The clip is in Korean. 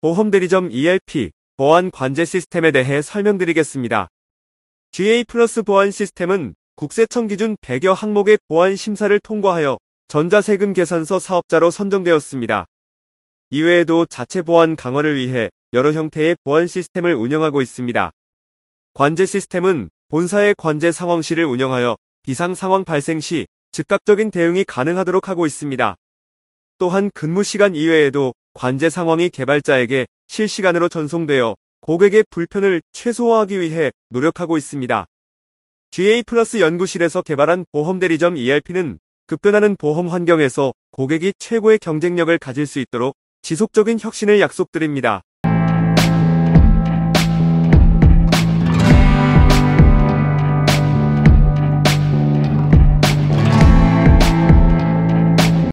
보험대리점 ERP, 보안 관제 시스템에 대해 설명드리겠습니다. GA 플러스 보안 시스템은 국세청 기준 100여 항목의 보안 심사를 통과하여 전자세금 계산서 사업자로 선정되었습니다. 이외에도 자체 보안 강화를 위해 여러 형태의 보안 시스템을 운영하고 있습니다. 관제 시스템은 본사의 관제 상황 시를 운영하여 비상 상황 발생 시 즉각적인 대응이 가능하도록 하고 있습니다. 또한 근무 시간 이외에도 관제 상황이 개발자에게 실시간으로 전송되어 고객의 불편을 최소화하기 위해 노력하고 있습니다. GA 플러스 연구실에서 개발한 보험 대리점 ERP는 급변하는 보험 환경에서 고객이 최고의 경쟁력을 가질 수 있도록 지속적인 혁신을 약속드립니다.